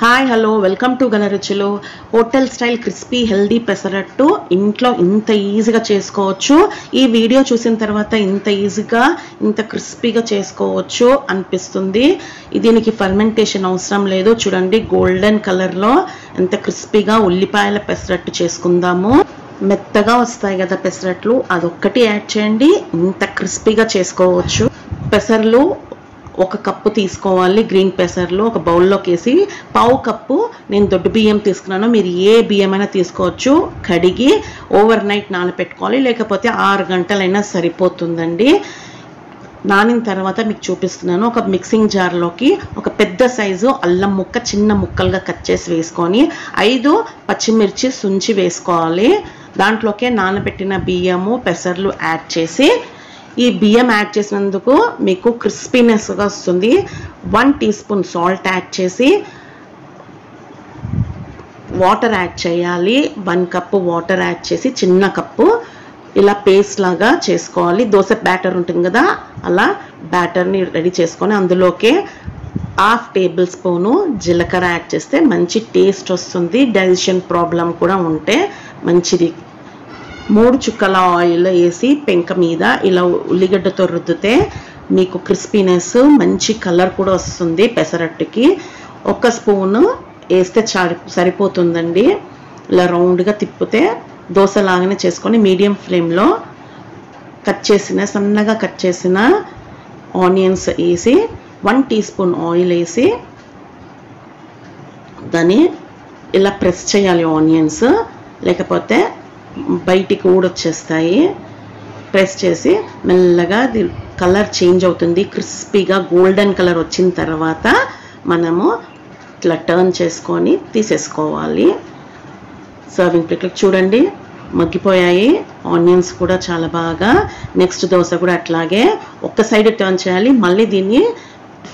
Hi hello welcome to గలరుచులు hotel style crispy healthy pesarattu ఇంట్లో ఇంత ఈజీగా చేసుకోవచ్చు. ఈ వీడియో చూసిన తర్వాత ఇంత ఈజీగా ఇంత క్రిస్పీగా చేసుకోవచ్చు అనిపిస్తుంది. దీనికి ఫర్మెంటేషన్ అవసరం లేదు. చూడండి గోల్డెన్ కలర్లో ఎంత క్రిస్పీగా ఉల్లిపాయల పెసరట్టు చేసుకుందాము. మెత్తగా వస్తాయి కదా పెసరట్లు. అదొక్కటి యాడ్ చేయండి. ఇంత క్రిస్పీగా చేసుకోవచ్చు. పెసర్లు ఒక కప్పు తీసుకోవాలి గ్రీన్ పెసర్లు ఒక బౌల్లోకి వేసి పావు కప్పు నేను దొడ్డు బియ్యం తీసుకున్నాను. మీరు ఏ బియ్యం అయినా తీసుకోవచ్చు. కడిగి ఓవర్ నైట్ నానబెట్టుకోవాలి లేకపోతే ఆరు గంటలైనా సరిపోతుందండి. నానిన తర్వాత మీకు చూపిస్తున్నాను. ఒక మిక్సింగ్ జార్లోకి ఒక పెద్ద సైజు అల్లం ముక్క చిన్న ముక్కలుగా కట్ చేసి వేసుకొని ఐదు పచ్చిమిర్చి సుంచి వేసుకోవాలి. దాంట్లోకే నానబెట్టిన బియ్యము పెసర్లు యాడ్ చేసి ఈ బియ్యం యాడ్ చేసినందుకు మీకు క్రిస్పీనెస్గా వస్తుంది. One tea spoon salt add చేసి వాటర్ యాడ్ చేయాలి. వన్ కప్పు వాటర్ యాడ్ చేసి చిన్న కప్పు ఇలా పేస్ట్ లాగా చేసుకోవాలి. దోశ బ్యాటర్ ఉంటుంది కదా అలా బ్యాటర్ని రెడీ చేసుకొని అందులోకే హాఫ్ టేబుల్ స్పూను జీలకర్ర యాడ్ చేస్తే మంచి టేస్ట్ వస్తుంది. డైజెషన్ ప్రాబ్లం కూడా ఉంటే మంచిది. మూడు చుక్కల ఆయిల్ వేసి పెంక మీద ఇలా ఉల్లిగడ్డతో రుద్దితే మీకు క్రిస్పీనెస్ మంచి కలర్ కూడా వస్తుంది పెసరట్టుకి. ఒక స్పూను వేస్తే చారి సరిపోతుందండి. ఇలా రౌండ్గా తిప్పితే దోశలాగానే చేసుకొని మీడియం ఫ్లేమ్లో కట్ చేసిన సన్నగా కట్ చేసిన ఆనియన్స్ వేసి వన్ టీ స్పూన్ ఆయిల్ వేసి దాన్ని ఇలా ప్రెస్ చేయాలి ఆనియన్స్. లేకపోతే బయటికి ఊడొచ్చేస్తాయి. ప్రెస్ చేసి మెల్లగా కలర్ చేంజ్ అవుతుంది. క్రిస్పీగా గోల్డెన్ కలర్ వచ్చిన తర్వాత మనము ఇట్లా టర్న్ చేసుకొని తీసేసుకోవాలి. సర్వింగ్ ప్లేట్లకు చూడండి మగ్గిపోయాయి. ఆనియన్స్ కూడా చాలా బాగా. నెక్స్ట్ దోశ కూడా అట్లాగే ఒక్క సైడ్ టర్న్ చేయాలి. మళ్ళీ దీన్ని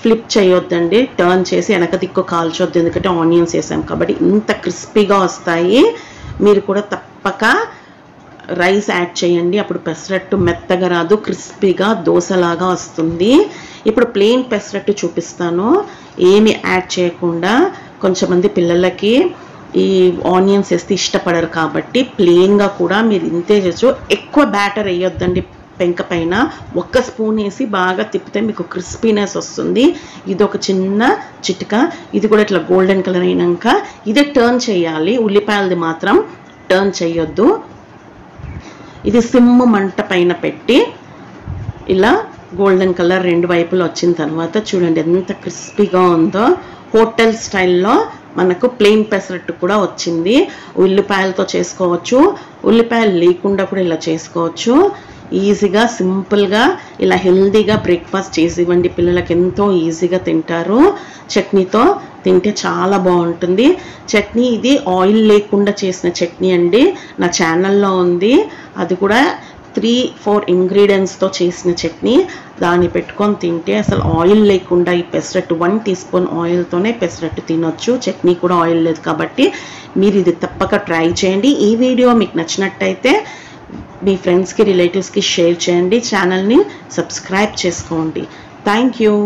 ఫ్లిప్ చేయొద్దండి. టర్న్ చేసి వెనక దిక్కు కాల్చొద్దు. ఎందుకంటే ఆనియన్స్ వేసాం కాబట్టి ఇంత క్రిస్పీగా వస్తాయి. మీరు కూడా తప్పక రైస్ యాడ్ చేయండి. అప్పుడు పెసరట్టు మెత్తగా రాదు క్రిస్పీగా దోశలాగా వస్తుంది. ఇప్పుడు ప్లెయిన్ పెసరట్టు చూపిస్తాను. ఏమి యాడ్ చేయకుండా కొంచెమంది పిల్లలకి ఈ ఆనియన్స్ వేస్తే ఇష్టపడరు కాబట్టి ప్లెయిన్గా కూడా మీరు ఇంతే చేయొచ్చు ఎక్కువ బ్యాటర్ వేయొద్దండి పెంక పైన. ఒక్క స్పూన్ వేసి బాగా తిప్పితే మీకు క్రిస్పీనెస్ వస్తుంది. ఇది ఒక చిన్న చిటిక. ఇది కూడా ఇట్లా గోల్డెన్ కలర్ అయినాక ఇదే టర్న్ చేయాలి. ఉల్లిపాయలది మాత్రం టర్న్ చేయొద్దు. ఇది సిమ్ మంట పైన పెట్టి ఇలా గోల్డెన్ కలర్ రెండు వైపులు వచ్చిన తర్వాత చూడండి ఎంత క్రిస్పీగా ఉందో. హోటల్ స్టైల్లో మనకు ప్లెయిన్ పెసరట్టు కూడా వచ్చింది. ఉల్లిపాయలతో చేసుకోవచ్చు. ఉల్లిపాయలు లేకుండా కూడా ఇలా చేసుకోవచ్చు. ఈజీగా సింపుల్గా ఇలా హెల్దీగా బ్రేక్ఫాస్ట్ చేసి ఇవ్వండి. పిల్లలకి ఎంతో ఈజీగా తింటారు. చట్నీతో తింటే చాలా బాగుంటుంది. చట్నీ ఇది ఆయిల్ లేకుండా చేసిన చట్నీ అండి. నా ఛానల్లో ఉంది. అది కూడా త్రీ ఫోర్ ఇంగ్రీడియంట్స్తో చేసిన చట్నీ. దాన్ని పెట్టుకొని తింటే అసలు ఆయిల్ లేకుండా ఈ పెసరట్టు వన్ టీ స్పూన్ ఆయిల్తోనే పెసరట్టు తినొచ్చు. చట్నీ కూడా ఆయిల్ లేదు కాబట్టి మీరు ఇది తప్పక ట్రై చేయండి. ఈ వీడియో మీకు నచ్చినట్టయితే మీ ఫ్రెండ్స్కి రిలేటివ్స్కి షేర్ చేయండి. ఛానల్ని సబ్స్క్రైబ్ చేసుకోండి. Thank you.